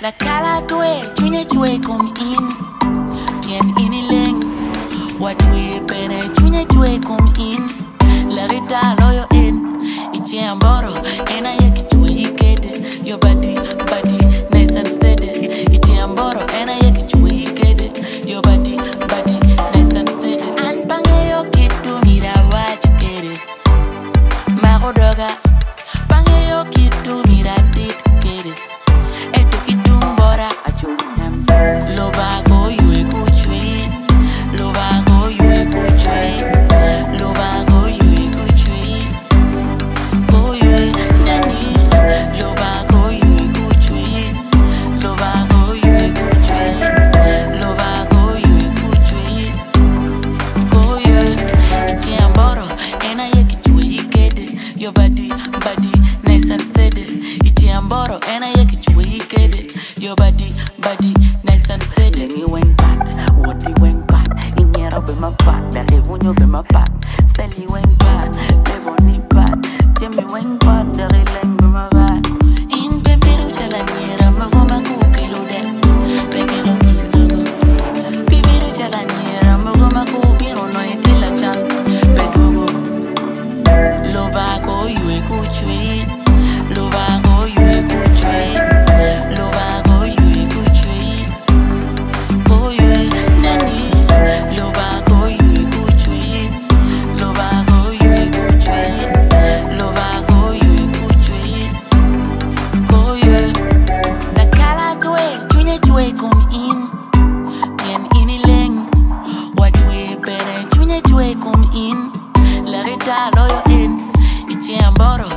La cala tu è, tu come in Your body, body, nice and steady. It's Ichi amboro, ena ya kichwe ikede. Your body, body, nice and steady. Then you went bad, you went bad. Inyera be my bad, that evunyo be my bad. you went bad, Devoni bad. you went bad, that eleng be my bad. In pempero chalaniera, magoma kukiro dem. Pekelo kinago. Pibero chalaniera, magoma kukiro no Boro.